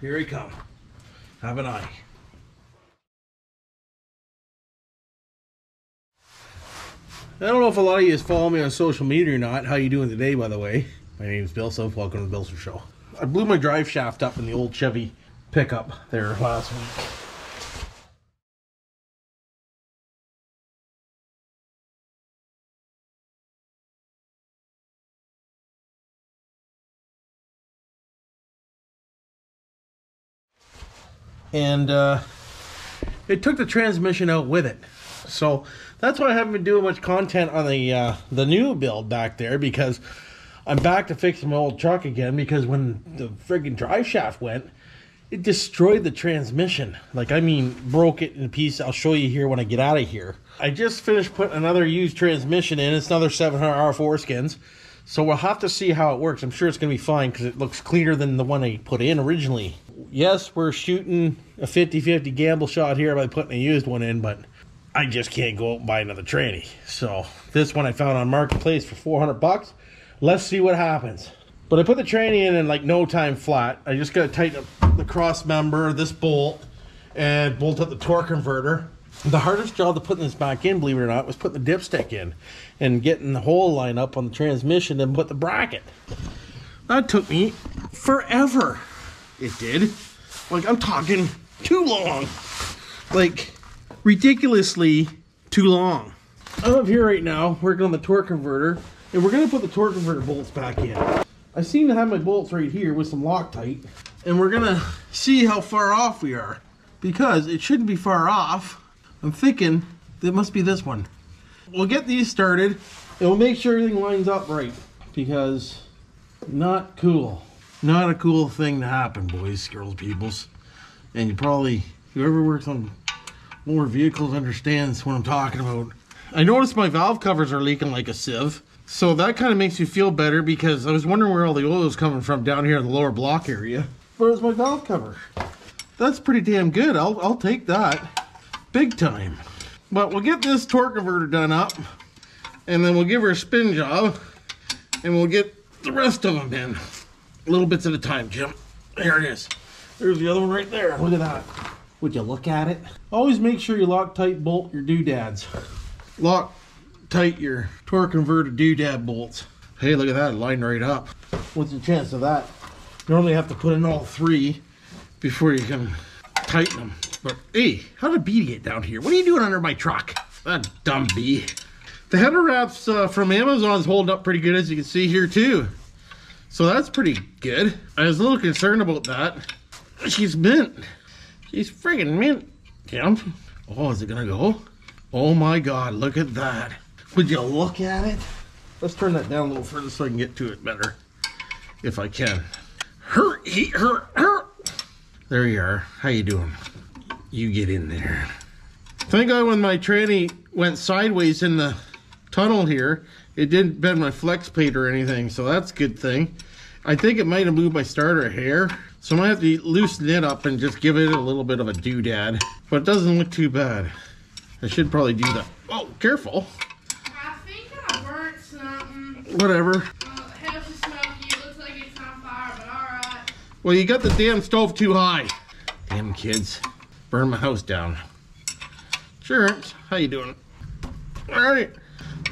Here he come. Have an eye. I don't know if a lot of you follow me on social media or not. How you doing today, by the way? My name is Bill Siff. Welcome to the BillSiff Show. I blew my drive shaft up in the old Chevy pickup there last week. And uh, it took the transmission out with it. So that's why I haven't been doing much content on the uh, the new build back there because I'm back to fixing my old truck again because when the friggin' drive shaft went, it destroyed the transmission. Like I mean, broke it in pieces. I'll show you here when I get out of here. I just finished putting another used transmission in. It's another 700 R4 skins. So we'll have to see how it works. I'm sure it's going to be fine because it looks cleaner than the one I put in originally. Yes, we're shooting a 50-50 gamble shot here by putting a used one in, but I just can't go out and buy another tranny. So this one I found on Marketplace for 400 bucks. Let's see what happens. But I put the tranny in in like no time flat. I just got to tighten up the cross member, this bolt, and bolt up the torque converter. The hardest job to putting this back in, believe it or not, was putting the dipstick in and getting the hole line up on the transmission and put the bracket. That took me forever. It did. Like I'm talking too long. Like ridiculously too long. I'm up here right now working on the torque converter and we're gonna put the torque converter bolts back in. I seem to have my bolts right here with some Loctite and we're gonna see how far off we are because it shouldn't be far off. I'm thinking it must be this one. We'll get these started and we'll make sure everything lines up right because not cool. Not a cool thing to happen, boys, girls, peoples. And you probably, whoever works on more vehicles understands what I'm talking about. I noticed my valve covers are leaking like a sieve. So that kind of makes me feel better because I was wondering where all the oil was coming from down here in the lower block area. Where's my valve cover? That's pretty damn good. I'll, I'll take that. Big time. But we'll get this torque converter done up and then we'll give her a spin job and we'll get the rest of them in. Little bits at a time, Jim. There it is. There's the other one right there. Look at that. Would you look at it? Always make sure you lock tight bolt your doodads. Lock tight your torque converter doodad bolts. Hey, look at that, line right up. What's the chance of that? Normally have to put in all three before you can tighten them. But hey, how did Bee get down here? What are you doing under my truck? That dumb bee. The header wraps uh, from Amazon's holding up pretty good as you can see here too. So that's pretty good. I was a little concerned about that. She's mint. She's friggin' mint. Jim. Oh, is it gonna go? Oh my god, look at that. Would you look at it? Let's turn that down a little further so I can get to it better. If I can. He, her, her. There you are. How you doing? You get in there. Thank God when my tranny went sideways in the tunnel here, it didn't bend my flex plate or anything, so that's a good thing. I think it might have moved my starter hair, so I might have to loosen it up and just give it a little bit of a doodad. But it doesn't look too bad. I should probably do that. Oh, careful. I think I burnt something. Whatever. Uh, the house is smoky. It looks like it's on fire, but alright. Well, you got the damn stove too high. Damn kids. Burn my house down. Insurance, how you doing? All right.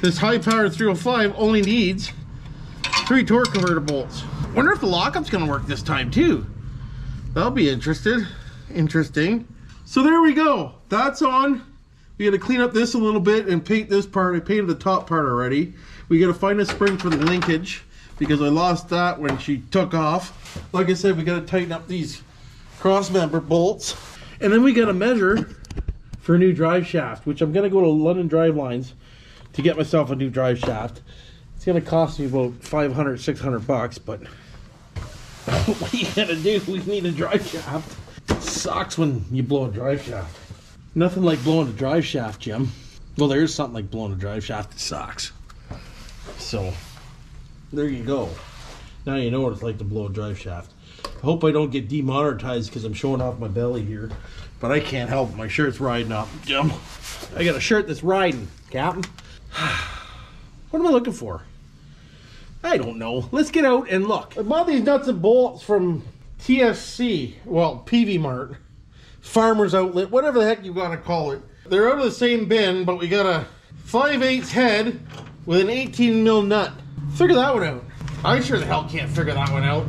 This high-powered 305 only needs three torque converter bolts. Wonder if the lockup's gonna work this time too. That'll be interested. Interesting. So there we go. That's on. We gotta clean up this a little bit and paint this part. I painted the top part already. We gotta find a spring for the linkage because I lost that when she took off. Like I said, we gotta tighten up these cross member bolts. And then we gotta measure for a new drive shaft, which I'm gonna go to London Drive Lines to get myself a new drive shaft. It's gonna cost me about 500, 600 bucks, but what are you gonna do? We need a drive shaft. It sucks when you blow a drive shaft. Nothing like blowing a drive shaft, Jim. Well, there is something like blowing a drive shaft that sucks. So, there you go. Now you know what it's like to blow a drive shaft. I hope I don't get demonetized because I'm showing off my belly here. But I can't help it. My shirt's riding up. Jim, I got a shirt that's riding, Captain. What am I looking for? I don't know. Let's get out and look. I bought these nuts and bolts from TSC, well, Peavey Mart, Farmer's Outlet, whatever the heck you want to call it. They're out of the same bin, but we got a 5 8 head with an 18 mil nut. Figure that one out. I sure the hell can't figure that one out.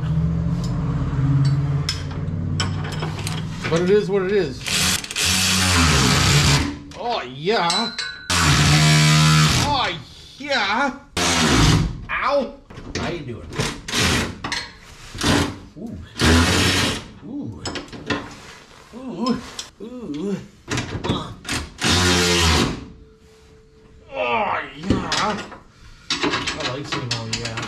But it is what it is. Oh, yeah. Yeah. Ow. How you doing? Ooh. Ooh. Ooh. Ooh. Uh. Oh, yeah. I like saying oh, yeah.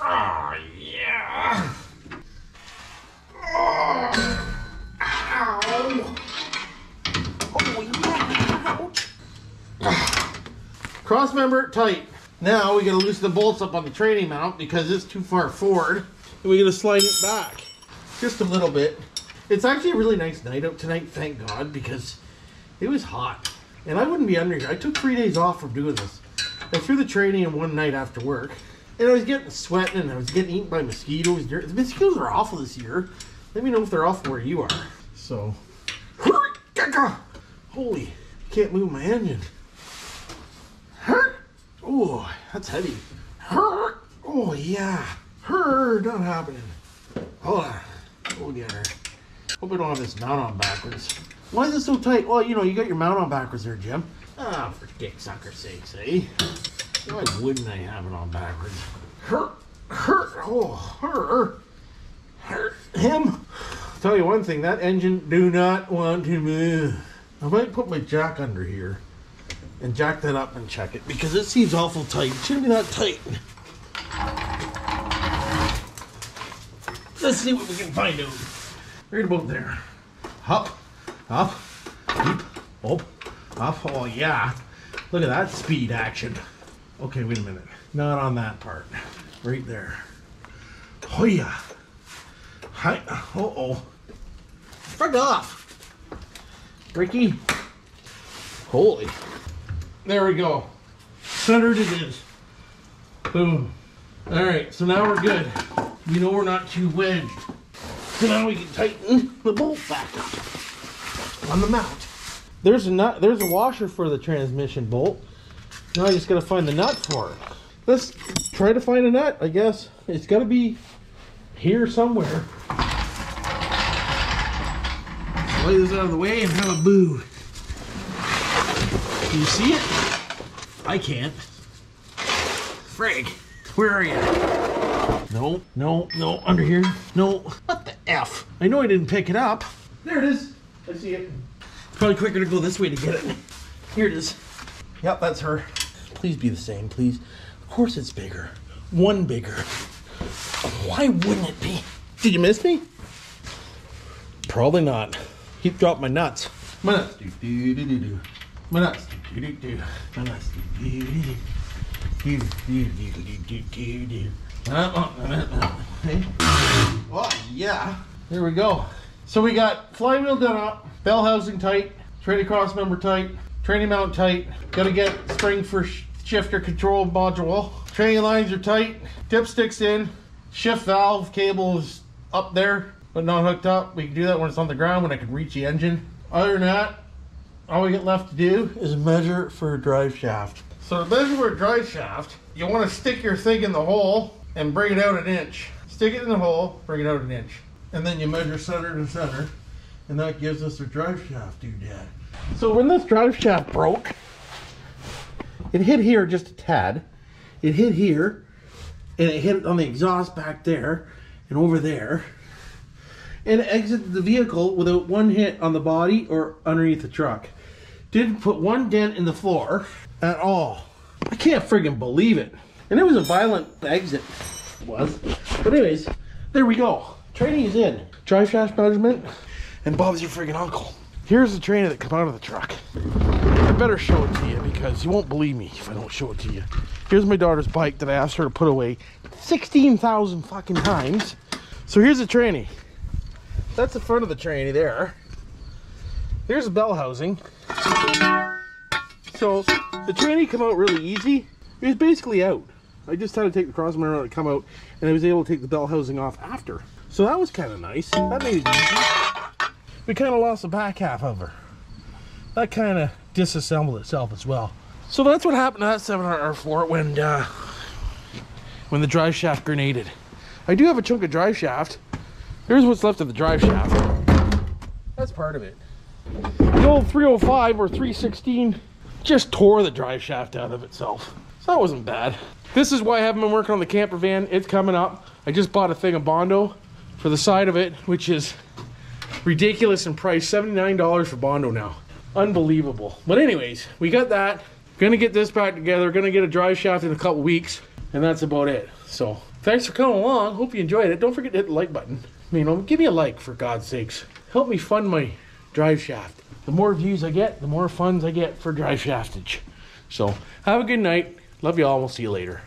Oh, yeah. Oh. Ow. Oh, yeah. Ouch. Cross member tight. Now we gotta loosen the bolts up on the tranny mount because it's too far forward. And we gotta slide it back. Just a little bit. It's actually a really nice night out tonight, thank God, because it was hot. And I wouldn't be under here. I took three days off from doing this. I threw the tranny in one night after work. And I was getting sweating and I was getting eaten by mosquitoes. The mosquitoes are awful this year. Let me know if they're awful where you are. So, holy, can't move my engine. Oh, that's heavy. Her. Oh, yeah. Her, not happening. Hold on. Hold together. Hope I don't have this mount on backwards. Why is it so tight? Well, you know, you got your mount on backwards there, Jim. Ah, for dick sucker sakes, eh? Why wouldn't I have it on backwards? Her, her, oh, her, her, him. i Tell you one thing, that engine do not want to move. I might put my jack under here and jack that up and check it because it seems awful tight. It shouldn't be that tight. Let's see what we can find out. Right about there. Up, up, deep, up, up. Oh yeah. Look at that speed action. Okay, wait a minute. Not on that part. Right there. Oh yeah. Hi. Uh oh. Fuck off. Ricky. Holy. There we go. Centered it is. Boom. All right, so now we're good. We know we're not too wedged. So now we can tighten the bolt back up on the mount. There's a nut. There's a washer for the transmission bolt. Now I just gotta find the nut for it. Let's try to find a nut. I guess it's gotta be here somewhere. Lay this out of the way and have a boo. Can you see it? I can't. Frig, where are you? No, no, no, under here. No. What the F? I know I didn't pick it up. There it is. I see it. Probably quicker to go this way to get it. Here it is. Yep, that's her. Please be the same, please. Of course it's bigger. One bigger. Why wouldn't it be? Did you miss me? Probably not. Keep dropping my nuts. My nuts. Do, do, do, do, do. My nuts. Oh, yeah. Here we go. So we got flywheel done up, bell housing tight, tranny cross member tight, tranny mount tight. Got to get spring for shifter control module. Tranny lines are tight, dipsticks in, shift valve cable is up there but not hooked up. We can do that when it's on the ground when I can reach the engine. Other than that, all we get left to do is measure for a drive shaft. So to measure for a drive shaft, you want to stick your thing in the hole and bring it out an inch. Stick it in the hole, bring it out an inch. And then you measure center to center, and that gives us a drive shaft doodad. So when this drive shaft broke, it hit here just a tad. It hit here, and it hit on the exhaust back there, and over there, and exited the vehicle without one hit on the body or underneath the truck. Didn't put one dent in the floor at all. I can't friggin' believe it. And it was a violent exit. It was. But anyways, there we go. Tranny is in. Drive shaft measurement, and Bob's your friggin' uncle. Here's the trainer that come out of the truck. I better show it to you because you won't believe me if I don't show it to you. Here's my daughter's bike that I asked her to put away 16,000 fucking times. So here's the tranny. That's the front of the tranny there. There's a bell housing. So the tranny come out really easy. It was basically out. I just had to take the cross member out and come out, and I was able to take the bell housing off after. So that was kind of nice. That made it easy. We kind of lost the back half of her. That kind of disassembled itself as well. So that's what happened to that 700R4 when uh, when the drive shaft grenaded. I do have a chunk of drive shaft. Here's what's left of the drive shaft. That's part of it. The old 305 or 316 just tore the drive shaft out of itself. So that wasn't bad. This is why I haven't been working on the camper van. It's coming up. I just bought a thing of Bondo for the side of it, which is ridiculous in price. $79 for Bondo now. Unbelievable. But anyways, we got that. Gonna get this back together. Gonna get a drive shaft in a couple weeks. And that's about it. So thanks for coming along. Hope you enjoyed it. Don't forget to hit the like button. You know, give me a like for God's sakes. Help me fund my drive shaft. The more views I get, the more funds I get for drive shaftage. So have a good night. Love you all. We'll see you later.